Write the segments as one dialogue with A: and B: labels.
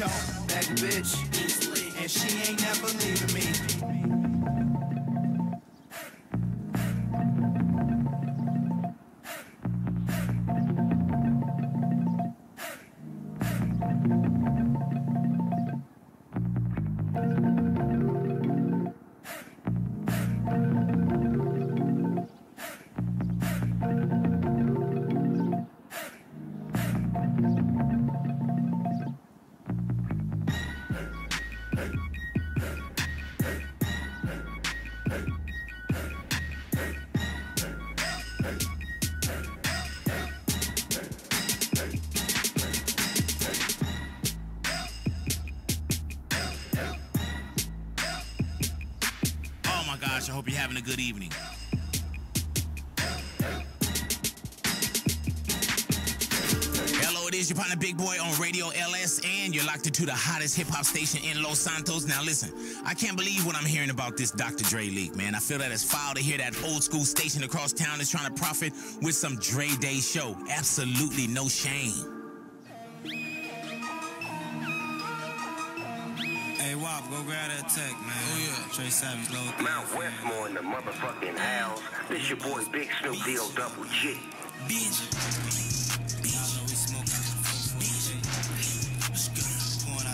A: A bitch easily, and she ain't never leaving me.
B: I hope you're having a good evening. Hello, it is your partner Big Boy on Radio LS, and you're locked into the hottest hip hop station in Los Santos. Now, listen, I can't believe what I'm hearing about this Dr. Dre leak, man. I feel that it's foul to hear that old school station across town is trying to profit with some Dre Day show. Absolutely no shame.
C: Grab that tech, man. Oh, yeah. Trey Savage, low.
D: Mount Westmore in the motherfucking house. This your boy Big Snoop Deal Double G.
C: Bitch. Y'all know we smoke out the full bitch. Pouring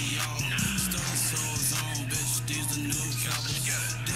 E: Can't see y'all. Souls on, bitch, these the new coppers.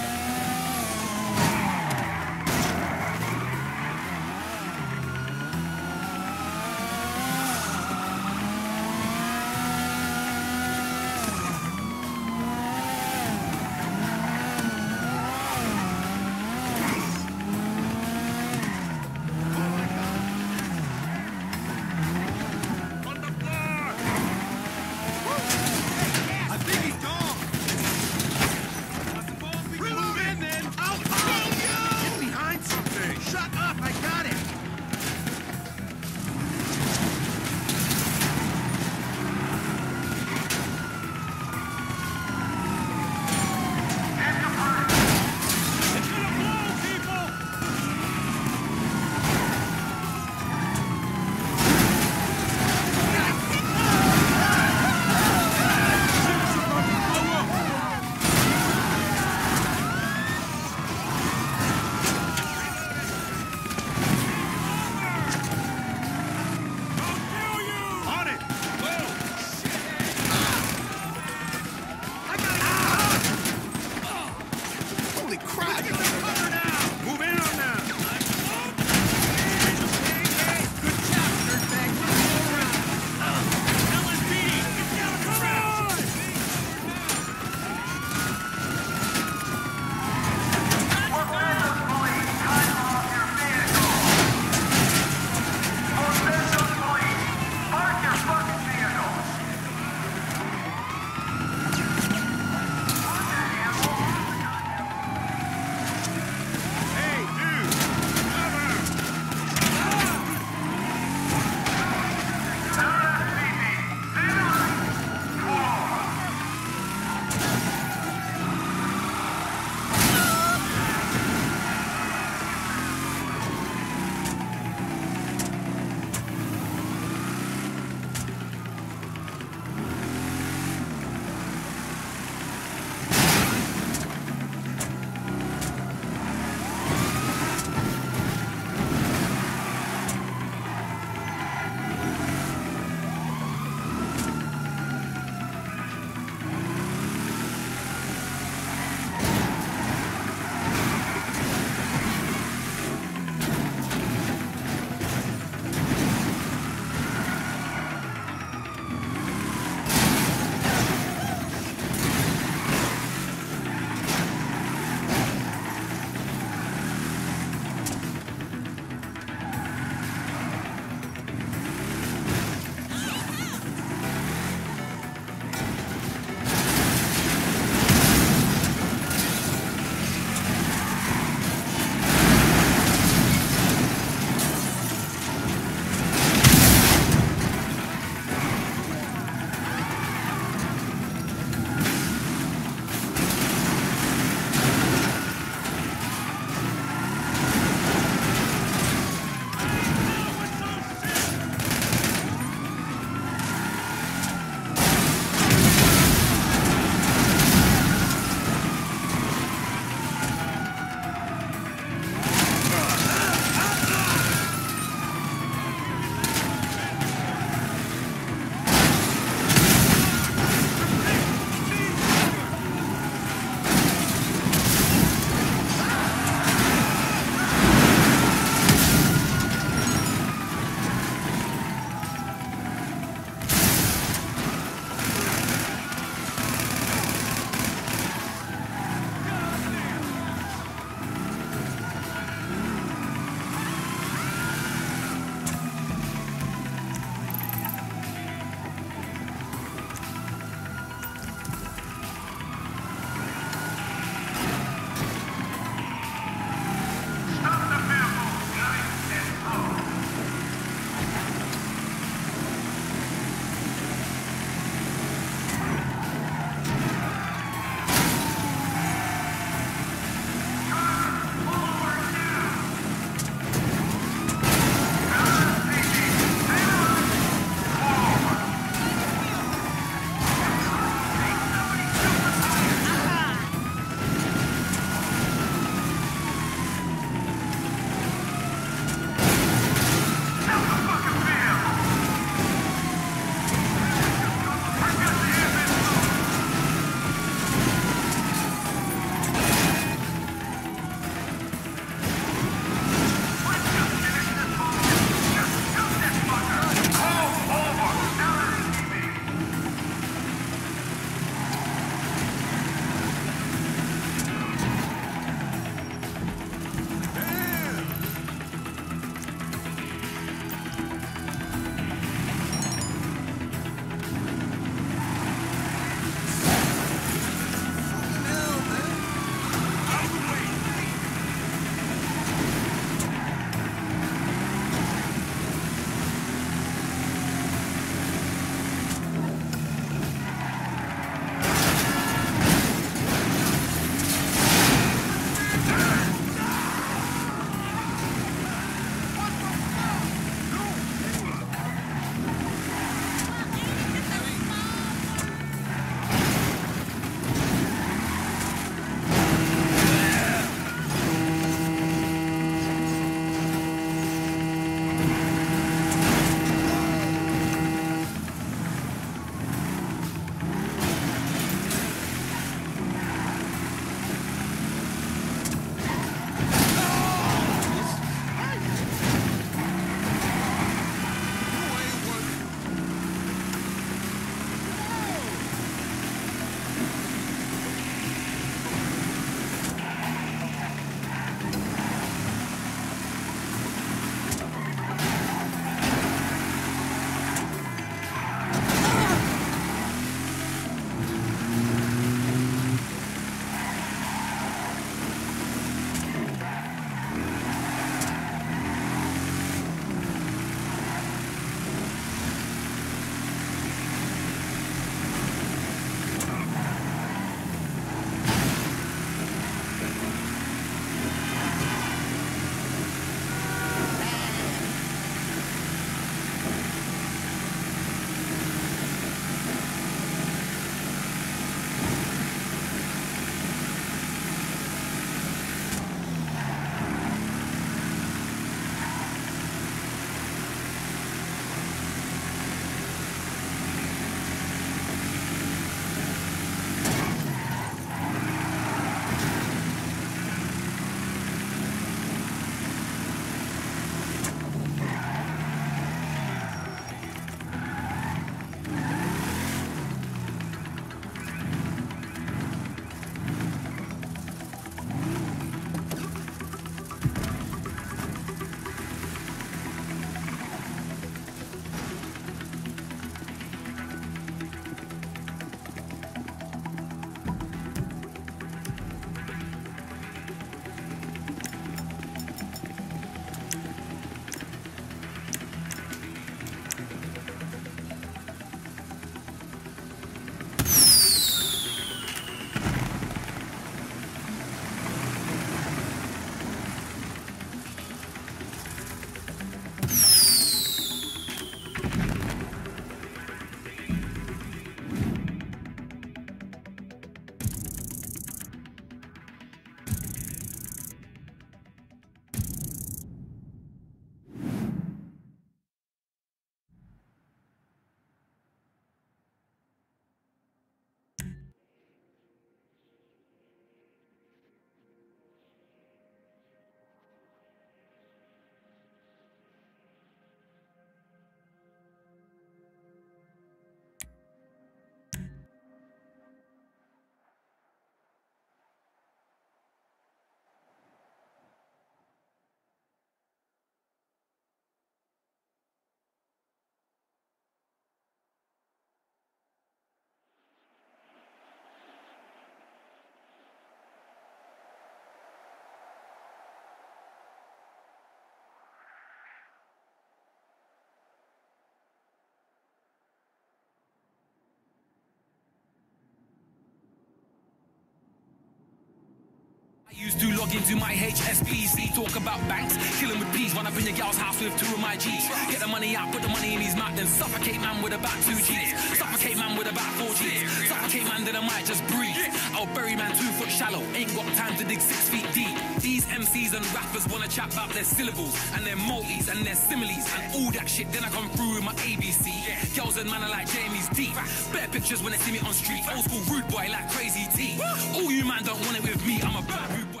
F: Used to log into my HSBC, talk about banks, killing with peas, run up in your gal's house with two of my G's. Get the money out, put the money in his mouth, then suffocate man with about two G's. Suffocate man with about four G's. Suffocate man, then I might just breathe. I'll bury man two foot shallow, ain't got time to dig six feet deep. These MCs and rappers wanna chat about their syllables and their multis and their similes and all that shit. Then I come through with my ABC. Girls and man are like Jamie's deep. Better pictures when they see me on street. Old school rude boy like crazy T. All you man don't want it with me. I'm a bad rude boy.